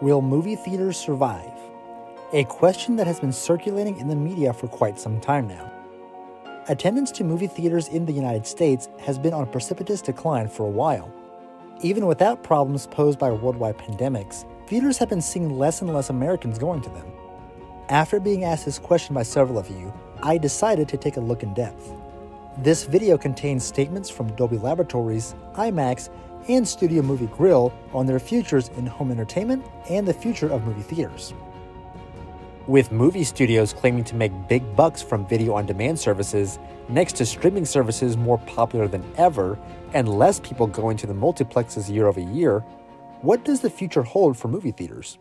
Will movie theaters survive? A question that has been circulating in the media for quite some time now. Attendance to movie theaters in the United States has been on a precipitous decline for a while. Even without problems posed by worldwide pandemics, theaters have been seeing less and less Americans going to them. After being asked this question by several of you, I decided to take a look in depth. This video contains statements from Dolby Laboratories, IMAX, and Studio Movie Grill on their futures in home entertainment and the future of movie theaters. With movie studios claiming to make big bucks from video on demand services, next to streaming services more popular than ever, and less people going to the multiplexes year over year, what does the future hold for movie theaters?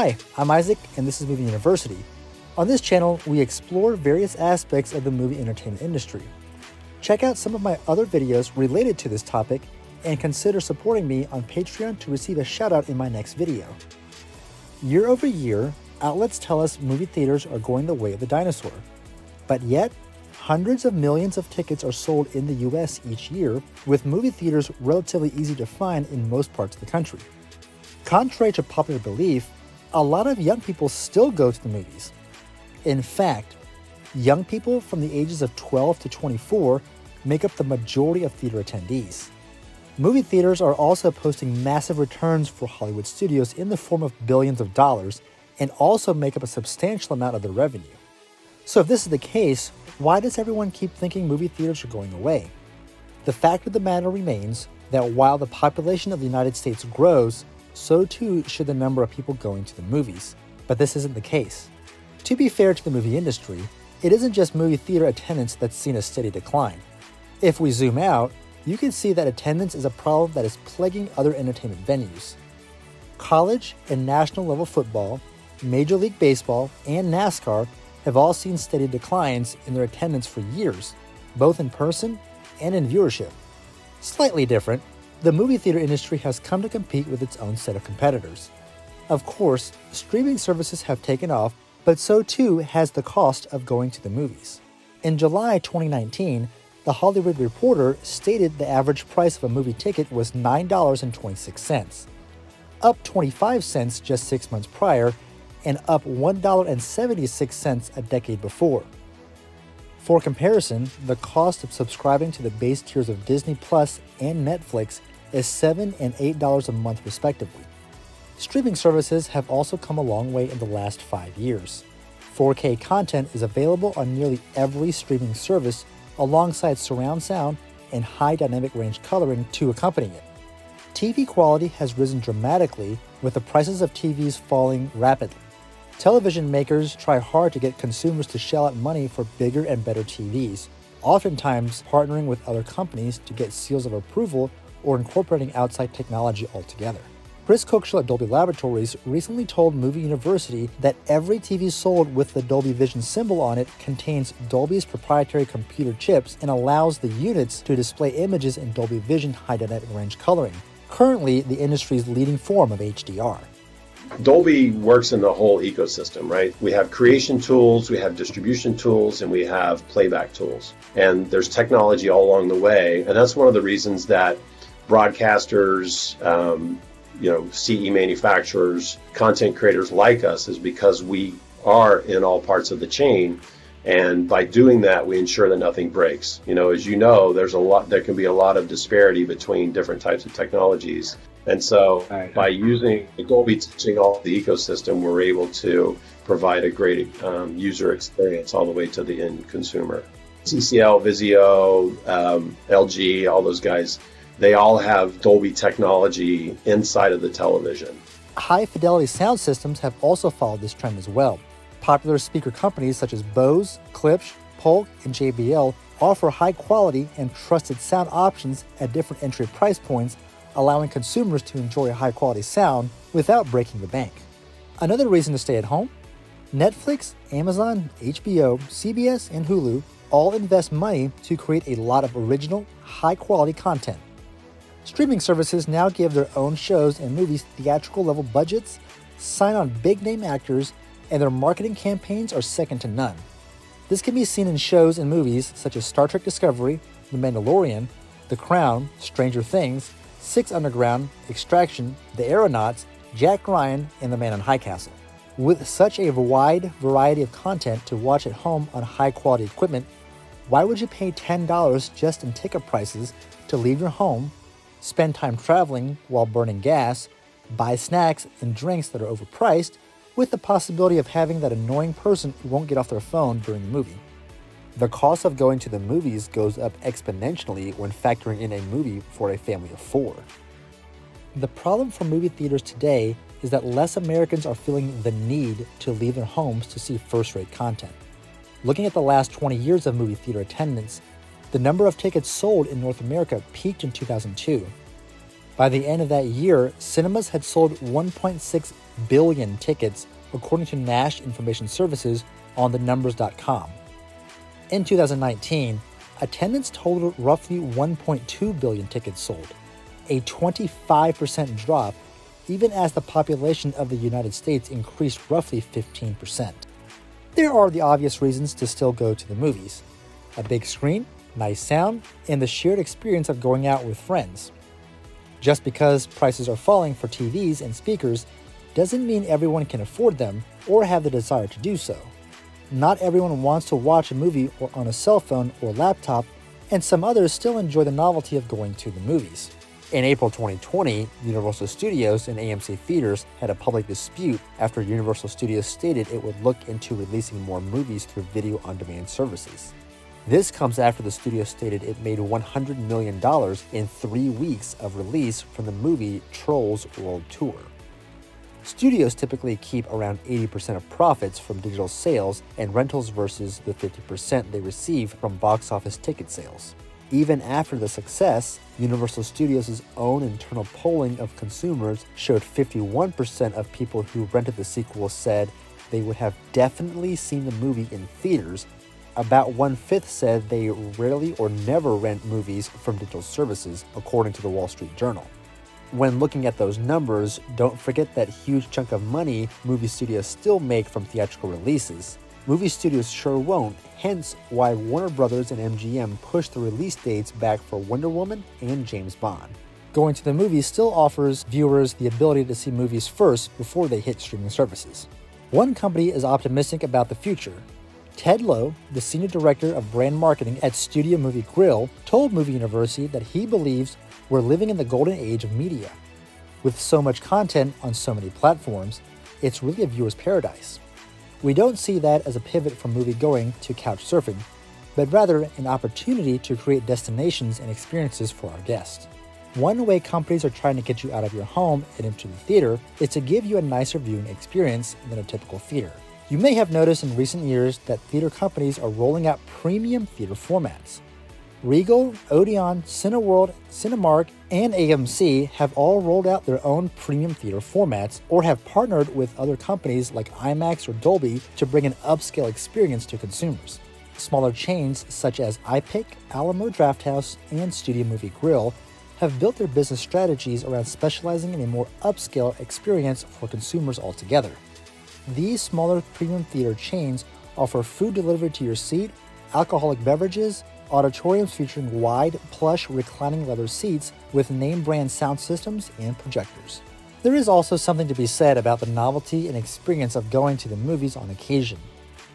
Hi, I'm Isaac, and this is Movie University. On this channel, we explore various aspects of the movie entertainment industry. Check out some of my other videos related to this topic, and consider supporting me on Patreon to receive a shout out in my next video. Year over year, outlets tell us movie theaters are going the way of the dinosaur. But yet, hundreds of millions of tickets are sold in the US each year, with movie theaters relatively easy to find in most parts of the country. Contrary to popular belief, a lot of young people still go to the movies. In fact, young people from the ages of 12 to 24 make up the majority of theater attendees. Movie theaters are also posting massive returns for Hollywood studios in the form of billions of dollars and also make up a substantial amount of their revenue. So, if this is the case, why does everyone keep thinking movie theaters are going away? The fact of the matter remains that while the population of the United States grows, so too should the number of people going to the movies. But this isn't the case. To be fair to the movie industry, it isn't just movie theater attendance that's seen a steady decline. If we zoom out, you can see that attendance is a problem that is plaguing other entertainment venues. College and national level football, Major League Baseball, and NASCAR have all seen steady declines in their attendance for years, both in person and in viewership. Slightly different, the movie theater industry has come to compete with its own set of competitors. Of course, streaming services have taken off, but so too has the cost of going to the movies. In July 2019, The Hollywood Reporter stated the average price of a movie ticket was $9.26, up 25 cents just six months prior, and up $1.76 a decade before. For comparison, the cost of subscribing to the base tiers of Disney Plus and Netflix is 7 and $8 a month, respectively. Streaming services have also come a long way in the last five years. 4K content is available on nearly every streaming service alongside surround sound and high dynamic range coloring to accompany it. TV quality has risen dramatically with the prices of TVs falling rapidly. Television makers try hard to get consumers to shell out money for bigger and better TVs, oftentimes partnering with other companies to get seals of approval or incorporating outside technology altogether. Chris Kuchel at Dolby Laboratories recently told Movie University that every TV sold with the Dolby Vision symbol on it contains Dolby's proprietary computer chips and allows the units to display images in Dolby Vision high dynamic range coloring, currently the industry's leading form of HDR. Dolby works in the whole ecosystem, right? We have creation tools, we have distribution tools, and we have playback tools. And there's technology all along the way. And that's one of the reasons that broadcasters, um, you know, CE manufacturers, content creators like us is because we are in all parts of the chain. And by doing that, we ensure that nothing breaks. You know, as you know, there's a lot, there can be a lot of disparity between different types of technologies. And so right. by using Dolby teaching all the ecosystem, we're able to provide a great um, user experience all the way to the end consumer. TCL, Vizio, um, LG, all those guys, they all have Dolby technology inside of the television. High fidelity sound systems have also followed this trend as well. Popular speaker companies such as Bose, Klipsch, Polk, and JBL offer high quality and trusted sound options at different entry price points, allowing consumers to enjoy high quality sound without breaking the bank. Another reason to stay at home Netflix, Amazon, HBO, CBS, and Hulu all invest money to create a lot of original, high quality content. Streaming services now give their own shows and movies theatrical level budgets, sign on big name actors, and their marketing campaigns are second to none. This can be seen in shows and movies such as Star Trek Discovery, The Mandalorian, The Crown, Stranger Things, Six Underground, Extraction, The Aeronauts, Jack Ryan, and The Man in High Castle. With such a wide variety of content to watch at home on high quality equipment, why would you pay $10 just in ticket prices to leave your home, spend time traveling while burning gas, buy snacks and drinks that are overpriced, with the possibility of having that annoying person who won't get off their phone during the movie. The cost of going to the movies goes up exponentially when factoring in a movie for a family of four. The problem for movie theaters today is that less Americans are feeling the need to leave their homes to see first rate content. Looking at the last 20 years of movie theater attendance, the number of tickets sold in North America peaked in 2002. By the end of that year, cinemas had sold 1.6 billion tickets, according to Nash Information Services on thenumbers.com. In 2019, attendance totaled roughly 1.2 billion tickets sold, a 25% drop, even as the population of the United States increased roughly 15%. There are the obvious reasons to still go to the movies a big screen, nice sound, and the shared experience of going out with friends. Just because prices are falling for TVs and speakers doesn't mean everyone can afford them or have the desire to do so. Not everyone wants to watch a movie on a cell phone or laptop, and some others still enjoy the novelty of going to the movies. In April 2020, Universal Studios and AMC Theaters had a public dispute after Universal Studios stated it would look into releasing more movies through video on demand services. This comes after the studio stated it made $100 million in three weeks of release from the movie Trolls World Tour. Studios typically keep around 80% of profits from digital sales and rentals versus the 50% they receive from box office ticket sales. Even after the success, Universal Studios' own internal polling of consumers showed 51% of people who rented the sequel said they would have definitely seen the movie in theaters. About one fifth said they rarely or never rent movies from digital services, according to the Wall Street Journal when looking at those numbers, don't forget that huge chunk of money movie studios still make from theatrical releases. Movie studios sure won't, hence why Warner Brothers and MGM pushed the release dates back for Wonder Woman and James Bond. Going to the movies still offers viewers the ability to see movies first before they hit streaming services. One company is optimistic about the future. Ted Lowe, the senior director of brand marketing at Studio Movie Grill, told Movie University that he believes we're living in the golden age of media. With so much content on so many platforms, it's really a viewer's paradise. We don't see that as a pivot from movie going to couch surfing, but rather an opportunity to create destinations and experiences for our guests. One way companies are trying to get you out of your home and into the theater is to give you a nicer viewing experience than a typical theater. You may have noticed in recent years that theater companies are rolling out premium theater formats. Regal, Odeon, Cineworld, Cinemark, and AMC have all rolled out their own premium theater formats or have partnered with other companies like IMAX or Dolby to bring an upscale experience to consumers. Smaller chains such as iPic, Alamo Drafthouse, and Studio Movie Grill have built their business strategies around specializing in a more upscale experience for consumers altogether. These smaller premium theater chains offer food delivered to your seat, alcoholic beverages, auditoriums featuring wide, plush, reclining leather seats with name brand sound systems and projectors. There is also something to be said about the novelty and experience of going to the movies on occasion.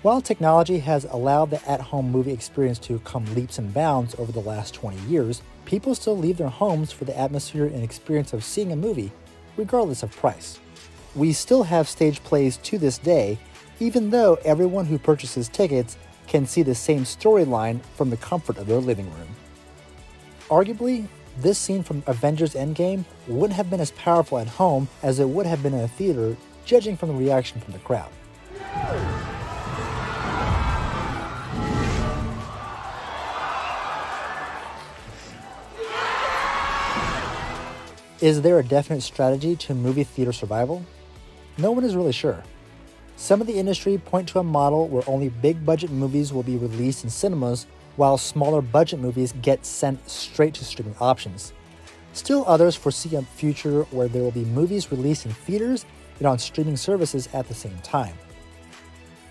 While technology has allowed the at home movie experience to come leaps and bounds over the last 20 years, people still leave their homes for the atmosphere and experience of seeing a movie, regardless of price. We still have stage plays to this day, even though everyone who purchases tickets can see the same storyline from the comfort of their living room. Arguably, this scene from Avengers Endgame wouldn't have been as powerful at home as it would have been in a theater, judging from the reaction from the crowd. Is there a definite strategy to movie theater survival? No one is really sure. Some of the industry point to a model where only big budget movies will be released in cinemas, while smaller budget movies get sent straight to streaming options. Still others foresee a future where there will be movies released in theaters and on streaming services at the same time.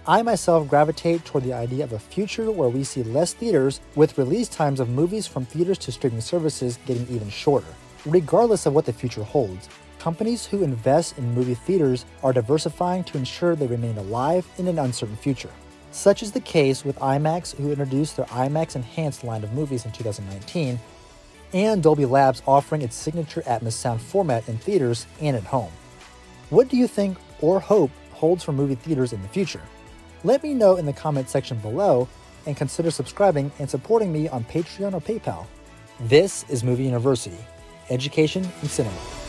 I myself gravitate toward the idea of a future where we see less theaters, with release times of movies from theaters to streaming services getting even shorter. Regardless of what the future holds, companies who invest in movie theaters are diversifying to ensure they remain alive in an uncertain future. Such is the case with IMAX, who introduced their IMAX Enhanced line of movies in 2019, and Dolby Labs offering its signature Atmos sound format in theaters and at home. What do you think or hope holds for movie theaters in the future? Let me know in the comment section below and consider subscribing and supporting me on Patreon or PayPal. This is Movie University, education in cinema.